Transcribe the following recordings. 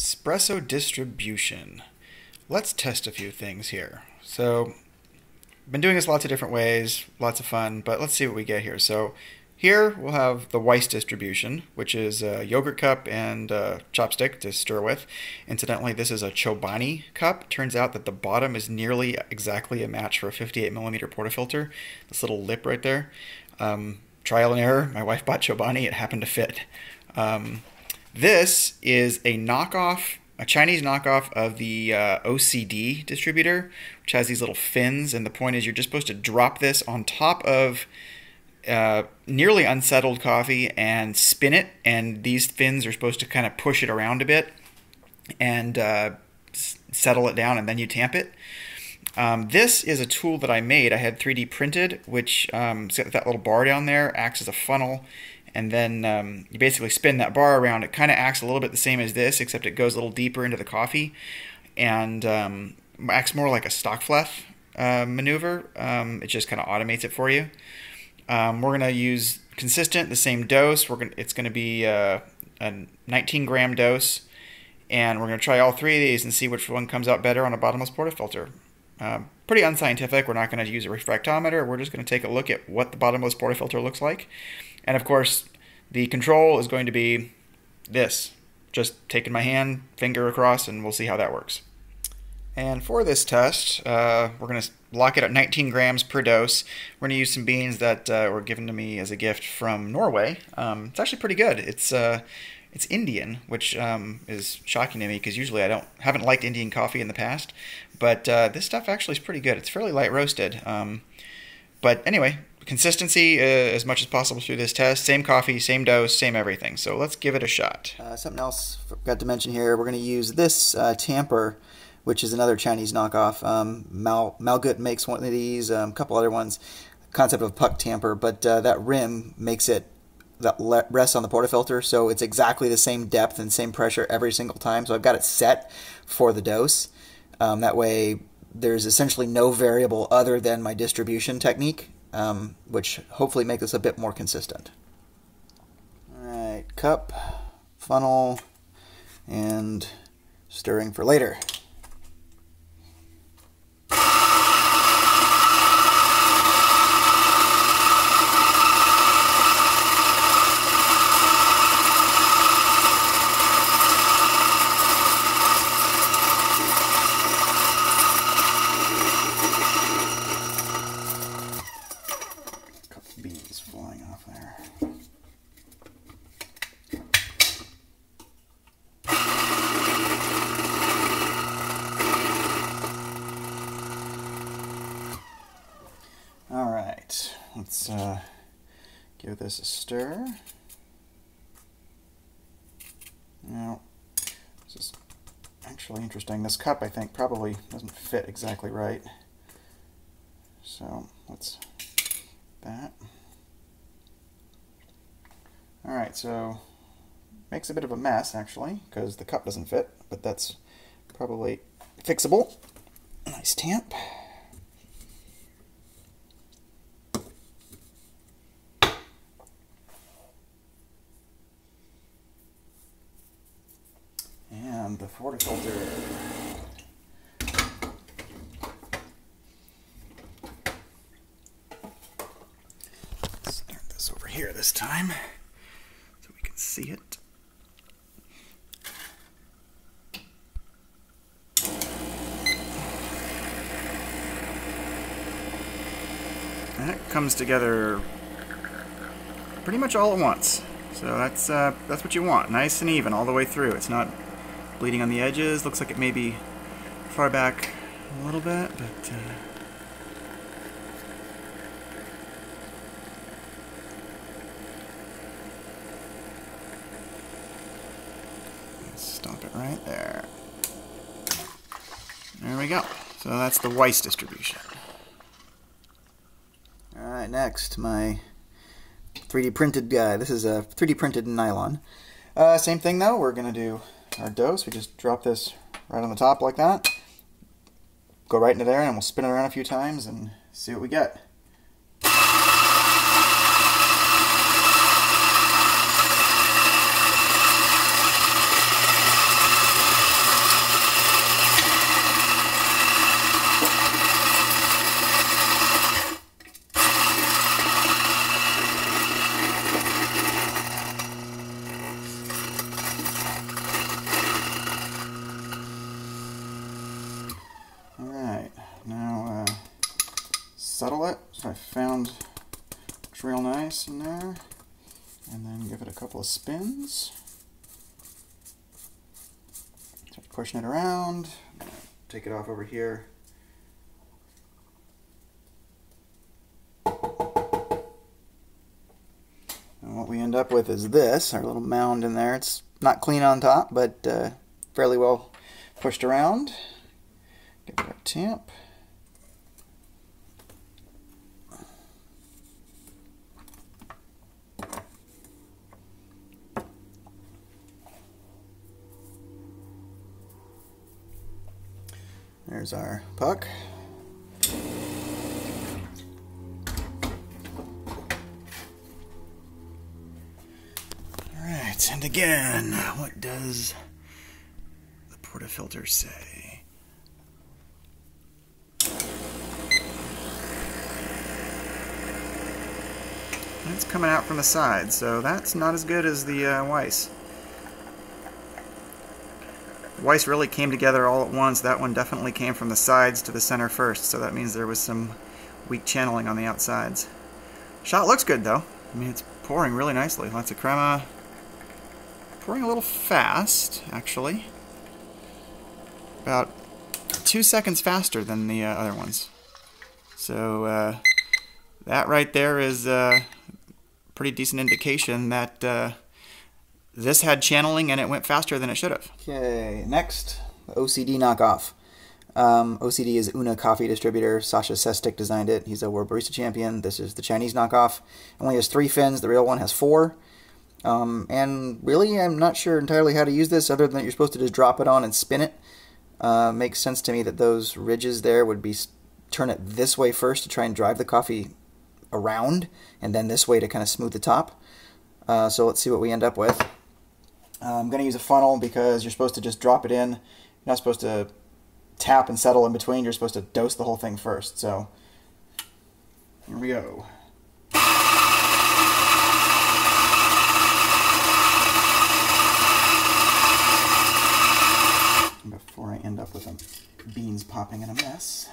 espresso distribution. Let's test a few things here. So, been doing this lots of different ways, lots of fun, but let's see what we get here. So, here we'll have the Weiss distribution, which is a yogurt cup and a chopstick to stir with. Incidentally, this is a Chobani cup. Turns out that the bottom is nearly exactly a match for a 58 millimeter portafilter. This little lip right there. Um, trial and error. My wife bought Chobani. It happened to fit. Um, this is a knockoff, a Chinese knockoff of the uh, OCD distributor, which has these little fins. And the point is, you're just supposed to drop this on top of uh, nearly unsettled coffee and spin it. And these fins are supposed to kind of push it around a bit and uh, settle it down, and then you tamp it. Um, this is a tool that I made. I had 3D printed, which um, that little bar down there acts as a funnel and then um, you basically spin that bar around. It kind of acts a little bit the same as this, except it goes a little deeper into the coffee, and um, acts more like a Stockfleth uh, maneuver. Um, it just kind of automates it for you. Um, we're gonna use consistent, the same dose. We're gonna, it's gonna be uh, a 19 gram dose, and we're gonna try all three of these and see which one comes out better on a bottomless portafilter. Uh, pretty unscientific. We're not going to use a refractometer. We're just going to take a look at what the bottomless portafilter looks like and of course, the control is going to be this. Just taking my hand, finger across, and we'll see how that works. And for this test, uh, we're going to lock it at 19 grams per dose. We're going to use some beans that uh, were given to me as a gift from Norway. Um, it's actually pretty good. It's uh, it's Indian, which um, is shocking to me because usually I don't haven't liked Indian coffee in the past. But uh, this stuff actually is pretty good. It's fairly light roasted. Um, but anyway, consistency uh, as much as possible through this test. Same coffee, same dose, same everything. So let's give it a shot. Uh, something else forgot to mention here. We're going to use this uh, tamper, which is another Chinese knockoff. Um, Mal Malgut makes one of these, um, a couple other ones. Concept of puck tamper, but uh, that rim makes it that rests on the portafilter, so it's exactly the same depth and same pressure every single time. So I've got it set for the dose. Um, that way, there's essentially no variable other than my distribution technique um, which hopefully make this a bit more consistent. Alright, cup, funnel, and stirring for later. Let's uh, give this a stir. Now, this is actually interesting. This cup, I think, probably doesn't fit exactly right. So let's that. Alright, so makes a bit of a mess actually because the cup doesn't fit, but that's probably fixable. Nice tamp. and the portafilter. Let's turn this over here this time so we can see it. That comes together pretty much all at once. So that's uh, that's what you want, nice and even all the way through. It's not bleeding on the edges. Looks like it may be far back a little bit, but... Uh, stop it right there. There we go. So that's the Weiss distribution. Alright, next, my 3D printed guy. This is a 3D printed nylon. Uh, same thing though, we're going to do our dose. We just drop this right on the top like that. Go right into there and we'll spin it around a few times and see what we get. settle it. So I found it's real nice in there. And then give it a couple of spins. Start pushing it around. Take it off over here. And what we end up with is this, our little mound in there. It's not clean on top, but uh, fairly well pushed around. Give it a tamp. There's our puck. Alright, and again, what does the portafilter say? It's coming out from the side, so that's not as good as the uh, Weiss. Weiss really came together all at once. That one definitely came from the sides to the center first, so that means there was some weak channeling on the outsides. Shot looks good though. I mean, it's pouring really nicely. Lots of crema. Pouring a little fast, actually. About two seconds faster than the uh, other ones. So uh, that right there is a uh, pretty decent indication that uh, this had channeling and it went faster than it should have. Okay, next, OCD knockoff. Um, OCD is Ona coffee distributor. Sasa Sestic designed it. He's a world barista champion. This is the Chinese knockoff. Only has three fins. The real one has four. Um, and really, I'm not sure entirely how to use this other than that you're supposed to just drop it on and spin it. Uh, makes sense to me that those ridges there would be turn it this way first to try and drive the coffee around, and then this way to kind of smooth the top. Uh, so let's see what we end up with. Uh, I'm going to use a funnel because you're supposed to just drop it in. You're not supposed to tap and settle in between. You're supposed to dose the whole thing first. So here we go. Before I end up with beans popping in a mess.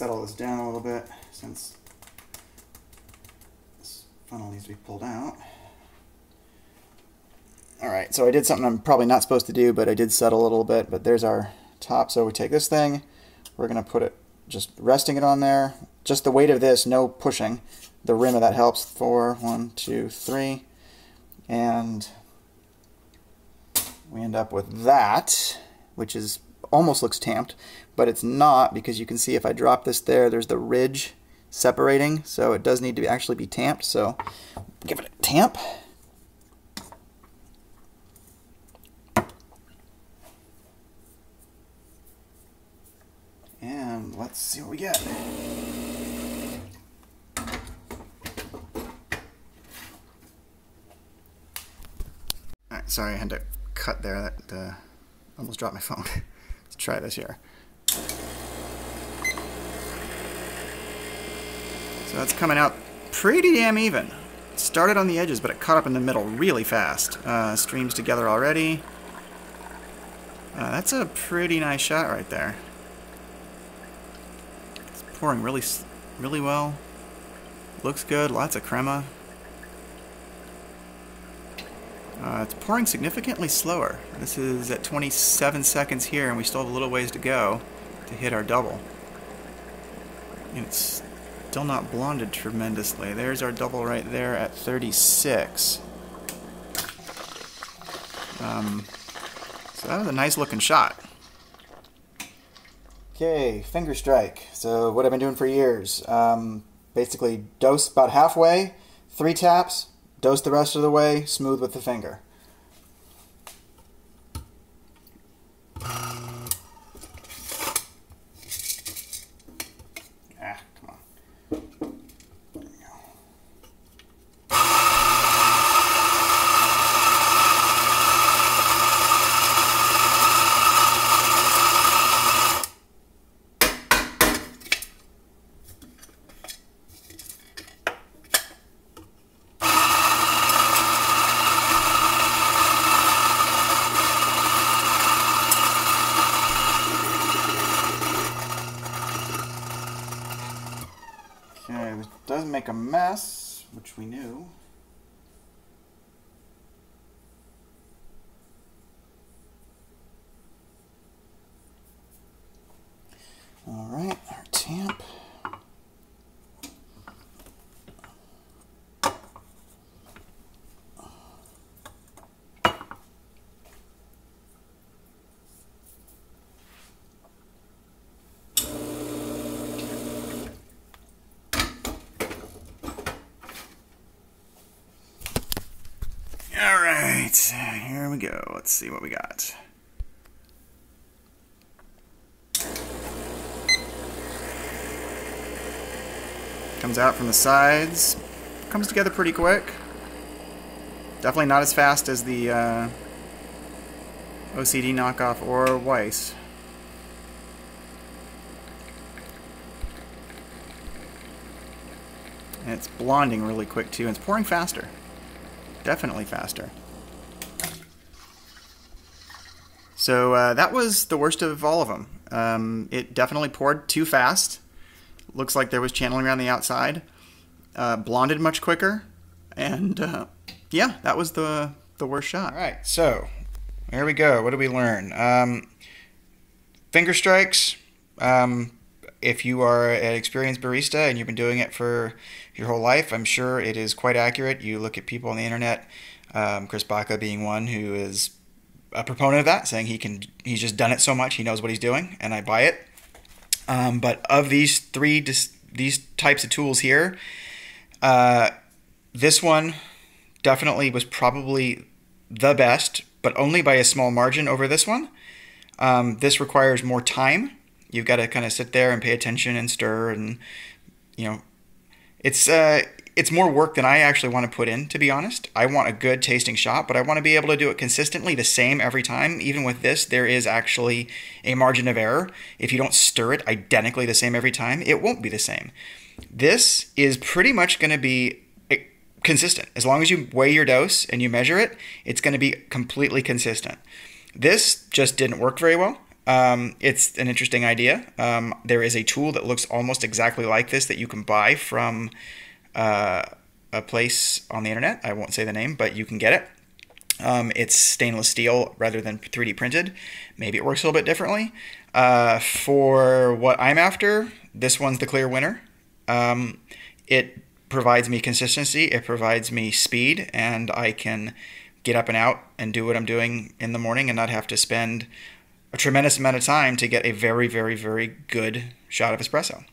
Settle this down a little bit since this funnel needs to be pulled out. Alright, so I did something I'm probably not supposed to do, but I did settle a little bit, but there's our top. So we take this thing, we're going to put it, just resting it on there. Just the weight of this, no pushing. The rim of that helps. Four, one, two, three. And we end up with that, which is almost looks tamped, but it's not because you can see if I drop this there, there's the ridge separating, so it does need to actually be tamped, so give it a tamp. And let's see what we get. Alright, sorry I had to cut there. That uh, almost dropped my phone. try this here. So that's coming out pretty damn even. Started on the edges, but it caught up in the middle really fast. Uh, streams together already. Uh, that's a pretty nice shot right there. It's pouring really, really well. Looks good. Lots of crema. Uh, it's pouring significantly slower. This is at 27 seconds here, and we still have a little ways to go to hit our double. And it's Still not blonded tremendously. There's our double right there at 36. Um, so that was a nice looking shot. Okay, finger strike. So what I've been doing for years. Um, basically dose about halfway, three taps, dose the rest of the way, smooth with the finger. does make a mess, which we knew. Go. Let's see what we got. Comes out from the sides. Comes together pretty quick. Definitely not as fast as the uh, OCD knockoff or Weiss. And it's blonding really quick too, and it's pouring faster. Definitely faster. So uh, that was the worst of all of them. Um, it definitely poured too fast looks like there was channeling around the outside. Uh, blonded much quicker, and uh, yeah, that was the the worst shot. All right, so here we go. What did we learn? Um, finger strikes. Um, if you are an experienced barista and you've been doing it for your whole life, I'm sure it is quite accurate. You look at people on the internet, um, Chris Baca being one who is a proponent of that, saying he can he's just done it so much he knows what he's doing, and I buy it. Um, but of these three dis- these types of tools here, uh, this one definitely was probably the best, but only by a small margin over this one. Um, this requires more time. You've got to kind of sit there and pay attention and stir, and you know, it's uh, it's more work than I actually want to put in, to be honest. I want a good tasting shot, but I want to be able to do it consistently the same every time. Even with this, there is actually a margin of error. If you don't stir it identically the same every time, it won't be the same. This is pretty much going to be eh, consistent. As long as you weigh your dose and you measure it, it's going to be completely consistent. This just didn't work very well. Um, it's an interesting idea. Um, there is a tool that looks almost exactly like this that you can buy from uh, a place on the internet. I won't say the name, but you can get it. Um, it's stainless steel rather than 3D printed. Maybe it works a little bit differently. Uh, for what I'm after, this one's the clear winner. Um, it provides me consistency, it provides me speed, and I can get up and out and do what I'm doing in the morning and not have to spend a tremendous amount of time to get a very, very, very good shot of espresso.